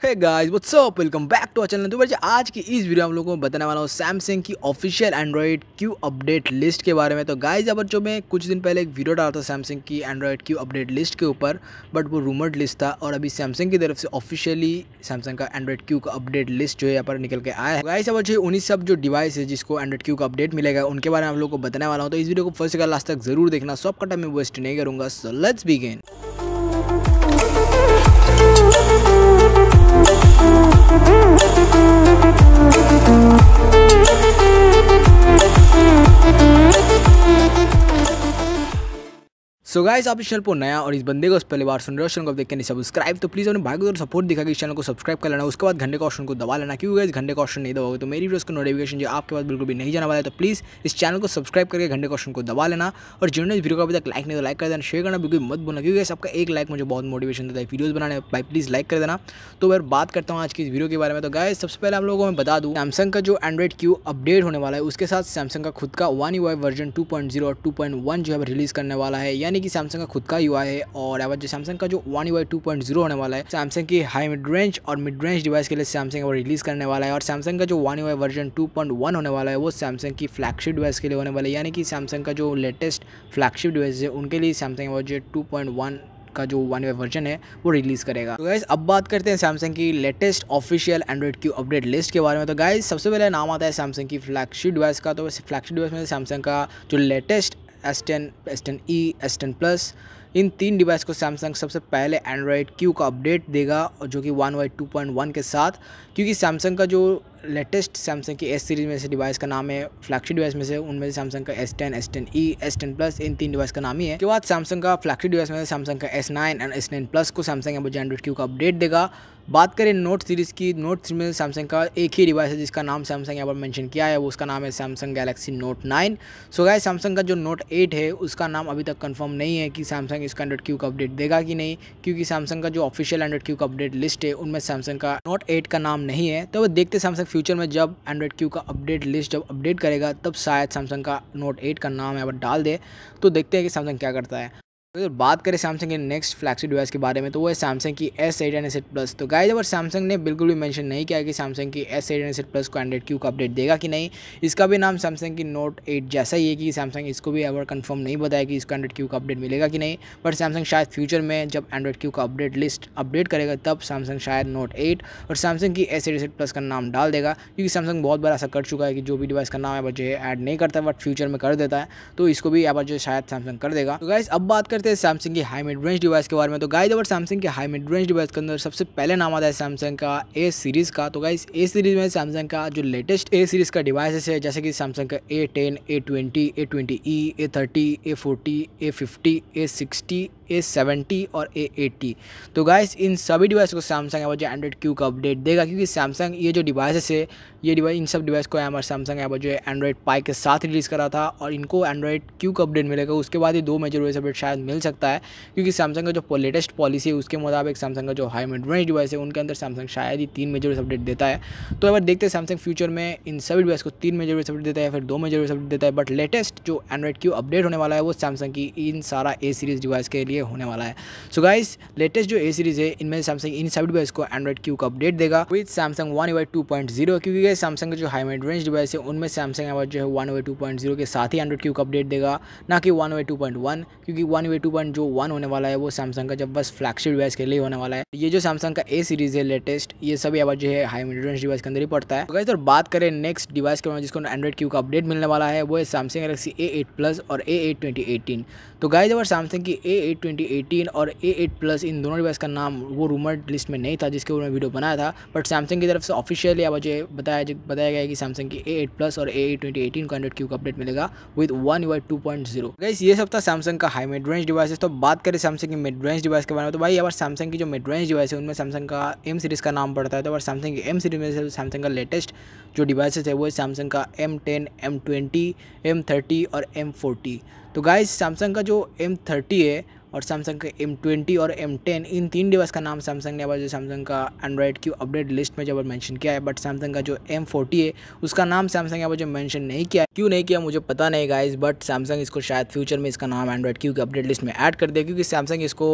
Hey guys what's up welcome back to channel तो भाई आज की इस वीडियो में हम लोगों को बताने वाला हूँ सैमसंग की official Android Q update list के बारे में। तो गाइस अब जो मैं कुछ दिन पहले एक वीडियो डाला था सैमसंग की एंड्रॉइड क्यू अपडेट लिस्ट के ऊपर बट वो रूमर्ड लिस्ट था और अभी सैमसंग की तरफ़ से ऑफिशियली सैमसंग का एंड्रॉइड क्यू का अपडेट लिस्ट जो है यहाँ पर निकल के आया है। गाइस अब जो उन्हीं सब जो डिवाइस है जिसको एंड्रॉइड क्यू का अपडेट मिलेगा, उनके बारे में हम लोग को बताने वाला हूँ। तो इस वीडियो को फ़र्स्ट का लास्ट तक ज़रूर देखना। सबका टाइम वेस्ट नहीं करूँगा। So let's begin Thank you. So guys आप इस चैनल पर नया और इस बंदे को पहले बार सुन रहे हो को देख नहीं सब्सक्राइब तो प्लीज़ अपने भाई को सपोर्ट दिखा कि इस चैनल को सब्सक्राइब कर लेना। उसके बाद घंटे का ऑप्शन को दबा लेना, क्योंकि गाइस घंटे का ऑप्शन नहीं दबाओगे तो मेरी वीडियोस का नोटिफिकेशन जो आपके पास बिल्कुल भी नहीं जाना वाला है तो प्लीज़ इस चैनल को सब्सक्राइब करके घंटे का ऑप्शन को दबा लेना। और जिन्होंने इस वीडियो को अभी तक लाइक नहीं तो लाइक कर देना शेयर करना, बिल्कुल मत बोलना क्योंकि आपका एक लाइक मुझे बहुत मोटिवेशन देता है वीडियोज़ बनाने भाई प्लीज़ लाइक कर देना। तो अगर बात करता हूँ आज की इस वीडियो के बारे में। तो गाइस सबसे पहले आप लोगों को मैं बता दूँ सैमसंग का जो एंड्रॉइड क्यू अपडेट होने वाला है, उसके साथ सैमसंग का खुद का वन यू वर्जन टू और टू जो है रिलीज़ करने वाला है। यानी कि सैमसंग का खुद का यूआई है और अब जो सैमसंग का जो वन यू टू होने वाला है सैमसंग की हाई मिड रेंज और मिड रेंज डिवाइस के लिए सैमसंग वो रिलीज़ करने वाला है और सैमसंग का जो वन यू वर्जन टू होने वाला है, वो सैमसंग की फ्लैगशिप डिवाइस के लिए होने वाला है। यानी कि सैमसंग का जो लेटेस्ट फ्लैगशिप डिवाइस है, उनके लिए सैमसंग वो जो टू का जो वन वे वर्जन है, वो रिलीज़ करेगा। तो गाइज़ अब बात करते हैं सैमसंग की लेटेस्ट ऑफिशियल एंड्रॉइड की अपडेट लिस्ट के बारे में। तो गाइज़ सबसे पहले नाम आता है सैमसंग की फ्लैगशिप डिवाइस का। तो फ्लैगशिप डिवाइस में सैमसंग का जो latest S ten S ten E S ten plus इन तीन डिवाइस को सैमसंग सबसे पहले एंड्रॉयड क्यू का अपडेट देगा जो कि one UI two point one के साथ, क्योंकि सैमसंग का जो लेटेस्ट सैमसंग की एस सीरीज़ में से डिवाइस का नाम है फ्लैगशिप डिवाइस में से उनमें से सैमसंग का S ten S ten E S ten plus इन तीन डिवाइस का नाम ही है। के बाद सैमसंग का फ्लैगशिप डिवाइस में से सैमसंग का S nine and S nine plus को सैमसंग एंड्रॉइड क्यू का अपडेट देगा। बात करें नोट सीरीज़ की नोट सीरीज़ में सैमसंग का एक ही डिवाइस है जिसका नाम सैमसंग यहाँ पर मेंशन किया है, वो उसका नाम है Samsung Galaxy Note nine so guy Samsung का जो नोट एट है, उसका नाम अभी तक कंफर्म नहीं है कि सैमसंग इसका एंड्रॉइड क्यू का अपडेट देगा कि नहीं, क्योंकि सैमसंग का जो ऑफिशियल एंड्रॉइड क्यू का अपडेट लिस्ट है, उनमें सैमसंग का नोट एट का नाम नहीं है। तो वो देखते सैमसंग फ्यूचर में जब एंड्रॉइड क्यू का अपडेट लिस्ट जब अपडेट करेगा, तब शायद सैमसंग का नोट एट का नाम यहाँ पर डाल दे। तो देखते हैं कि सैमसंग क्या करता है। अगर बात करें सैमसंग के नेक्स्ट फ्लैगशिप डिवाइस के बारे में तो वो है सैमसंग की S eight and S eight plus तो गाइज़ अगर सैमसंग ने बिल्कुल भी मेंशन नहीं किया कि सैमसंग की S eight and S eight plus को एंड्रॉइड क्यू का अपडेट देगा कि नहीं, इसका भी नाम सैमसंग की नोट एट जैसा ही है कि सैमसंग इसको भी अगर कन्फर्म नहीं बताया कि इसको एंड्रॉइड क्यू का अपडेट मिलेगा कि नहीं। बट सैमसंग शायद फ्यूचर में जब एंड्रॉइड क्यू का अपडेट लिस्ट अपडेट करेगा, तब सैमसंग शायद नोट एट और सैमसंग की S eight S eight plus का नाम डाल देगा, क्योंकि सैमसंग बहुत बार ऐसा कर चुका है कि जो भी डिवाइस का नाम है जो है ऐड नहीं करता बट फ्यूचर में कर देता है तो इसको भी अब जो शायद सैमसंग कर देगा। तो गाइज़ अब बात करते हैं सैमसंग की हाई मिड रेंज डिवाइस के बारे में। तो गाइज़ अगर सैमसंग के हाई मिड रेंज डिवाइस के अंदर सबसे पहले नाम आता है सैमसंग का ए सीरीज़ का तो गाइज़ ए सीरीज़ में सैमसंग का जो लेटेस्ट ए सीरीज़ का डिवाइस है, जैसे कि सैमसंग का A ten A twenty A twenty E A thirty A forty A fifty A sixty A seventy और ए एट्टी तो गाइस इन सभी डिवाइस को सैमसंग जो एंड्रॉइड क्यू का अपडेट देगा, क्योंकि सैमसंग ये जो डिवाइसेस है, ये डिवाइस इन सब डिवाइस को हमारे सैमसंग यहाँ जो एंड्रॉइड पाई के साथ रिलीज़ करा था और इनको एंड्रॉइड क्यू का अपडेट मिलेगा। उसके बाद ही दो मेजर वेस अपडेट शायद मिल सकता है, क्योंकि सैमसंग का जो लेटेस्ट पॉलिसी है, उसके मुताबिक सैमसंग का जो हाई मिड रेंज डिवाइस है, उनके अंदर सैमसंग शायद ही तीन मेजर वेस अपडेट देता है। तो अगर देखते हैं सैमसंग फ्यूचर में इन सभी डिवाइस को तीन मेजर वेस अपडेट देता है फिर दो मेजर वेस अपडेट देता है बट लेटेस्ट जो एंड्रॉइड क्यू अपडेट होने वाला है, वो सैमसंग की इन सारा ए सीरीज़ डिवाइस के लिए होने वाला है। सो गाइस लेटेस्ट जो ए सीरीज़ है, इनमें सैमसंग इन सभी डिवाइस को एंड्रॉइड क्यू का अपडेट देगा। With Samsung one UI two point zero क्योंकि सैमसंग जो हाई मिड रेंज डिवाइस है, उनमें सैमसंग जो है one UI two point zero के साथ ही एंड्रॉइड क्यू का अपडेट देगा। ना कि one UI two point one क्योंकि वन वाई टू पॉइंट जो वन होने वाला है, वो सैमसंग का जब बस फ्लैगशिप डिवाइस के लिए होने वाला है। ये जो सैमसंग का ए सीरीज़ है लेटेस्ट ये सभी अब जो है हाई मिड रेंज डिवाइस के अंदर ही पड़ता है। तो बात करें नेक्स्ट डिवाइस के बारे में, जिसको एंड्रॉइड क्यू का अपडेट मिलने वाला है, वो है Samsung Galaxy A eight plus और ए एट ट्वेंटी एटीन तो गाइज़ अगर सैमसंग की ए एट ट्वेंटी एटीन और ए एट प्लस इन दोनों डिवाइस का नाम वो रूमर लिस्ट में नहीं था, जिसके ऊपर मैं वीडियो बनाया था बट सैमसंग की तरफ़ से ऑफिशियली अब मुझे बताया बताया गया कि सैमसंग की ए एट प्लस और ए एट ट्वेंटी एटीन का हंड्रेड क्यू का अपडेट मिलेगा with one UI two point zero ये सब था सैमसंग का हाई मिड रेंज डिवाइस तो बात करें सैमसंग की मिड रेंज डिवाइस के बारे में तो भाई, अगर सैमसंग की जो मिड रेंज डिवाइस है, उनमें सैमसंग का एम सीरीज़ का नाम पड़ता है तो अगर सैमसंग की एम सीरीज़ में सैमसंग का लेटेस्ट जो डिवाइसेस है, वो सैमसंग का M ten M twenty M thirty और एम फोर्टी तो गाइस सैमसंग का जो एम थर्टी है और सैमसंग का एम ट्वेंटी और एम टेन इन तीन डिवाइस का नाम सैमसंग ने जो सैमसंग का एंड्रॉइड की अपडेट लिस्ट में जब मैंशन किया है बट सैमसंग का जो एम फोर्टी है, उसका नाम सैमसंग यहाँ पर जो मैंशन नहीं किया क्यों नहीं किया, मुझे पता नहीं गाइज़ बट सैमसंग इसको शायद फ्यूचर में इसका नाम एंड्रॉइड क्यू की अपडेट लिस्ट में ऐड कर दिया क्योंकि सैमसंग इसको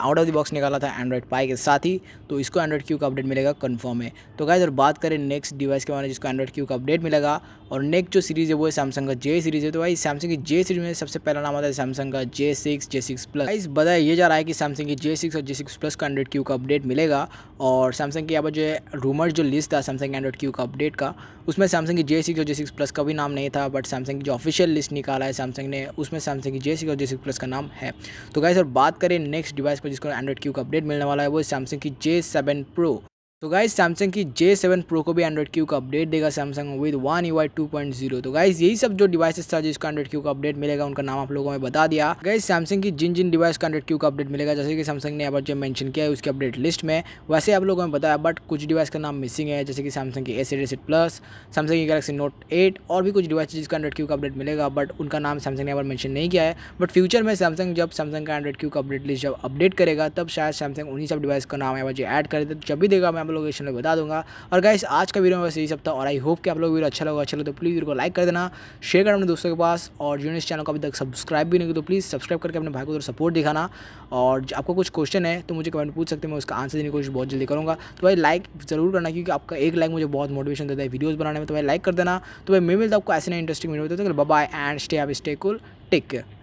आउट ऑफ़ द बॉक्स निकाला था एंड्रॉइड पाई के साथ ही तो इसको एंड्रॉइड क्यू का अपडेट मिलेगा कन्फर्म है तो गाइज़ अगर बात करें नेक्स्ट डिवाइस के बारे में, जिसको एंड्रॉइड क्यू का अपडेट मिलेगा, और नेक्स्ट जो सीरीज़ है, वो है सैमसंग का जे सीरीज़ है। तो भाई सैमसंग की जे सीरीज़ में सबसे पहला नाम आता है सैमसंग का J six J six plus guys बताया ये जा रहा है कि सैमसंग की जे सिक्स और जे सिक्स प्लस का एंड्रॉइड क्यू का अपडेट मिलेगा। और सैमसंग की यहाँ पर जो रूमर जो लिस्ट था सैमसंग एंड्रॉइड क्यू का अपडेट का, उसमें सैमसंग की जे सिक्स और जे सिक्स प्लस का भी नाम नहीं था बट सैमसंग की जो ऑफिशियल लिस्ट निकाला है सैमसंग ने, उसमें सैमसंग की जे सिक्स और जे सिक्स प्लस का नाम है। तो गाइस और बात करें नेक्स्ट डिवाइस पर जिसको एंड्रॉइड क्यू का अपडेट मिलने वाला है, वो सैमसंग की जे सेवन प्रो तो गाइज़ सैमसंग की जे सेवन प्रो को भी एंड्रॉइड क्यू का अपडेट देगा Samsung with one U I two point zero तो गाइज़ यही सब जो डिवाइसेस था जिसका एंड्रॉइड क्यू का अपडेट मिलेगा, उनका नाम आप लोगों में बता दिया। गाइज़ सैमसंग की जिन जिन डिवाइस का एंड्रॉइड क्यू का अपडेट मिलेगा, जैसे कि सैमसंग ने पर जो मैंशन किया है, उसके अपडेट लिस्ट में, वैसे आप लोगों ने बताया बट कुछ डिवाइस का नाम मिसिंग है, जैसे कि सैमसंग की एस एड एट प्लस सैमसंग की गैलेक्सी नोट एट और भी कुछ डिवाइस जिसका एंड्रॉइड क्यू का अपडेट मिलेगा बट उनका नाम सैमसंग ने पर मैंशन नहीं किया है। बट फ्यूचर में सैमसंग जब सैमसंग का एंड्रॉइड क्यू का अपडेट लिस्ट जब अपडेट करेगा, तब शायद सैमसंग उन्हीं सब डिवाइस का नाम यहाँ ऐड करे तो जब भी देगा, मैं आप लोकेशन में बता दूँगा। और गाइस आज का वीडियो में बस यही सब था और आई होप कि आप लोग वीडियो अच्छा लगा। अच्छा लगा तो प्लीज़ वीडियो को लाइक कर देना शेयर करना अपने दोस्तों के पास और जिन्होंने इस चैनल को अभी तक सब्सक्राइब भी नहीं किया तो प्लीज़ सब्सक्राइब करके अपने भाई को सपोर्ट दिखाना। और आपको कुछ क्वेश्चन है तो मुझे कमेंट पूछ सकते हैं, मैं उसका आंसर देने की कोशिश बहुत जल्दी करूँगा। तो भाई लाइक ज़रूर करना क्योंकि आपका एक लाइक मुझे बहुत मोटिवेशन देता है वीडियोज़ बनाने में। तो भाई लाइक कर देना। तो भाई मैं मिलता आपको ऐसे नहीं इंटरेस्टिंग वीडियो होते तो बाय एंड स्टे आप स्टे कूल टेक केयर